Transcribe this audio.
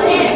네.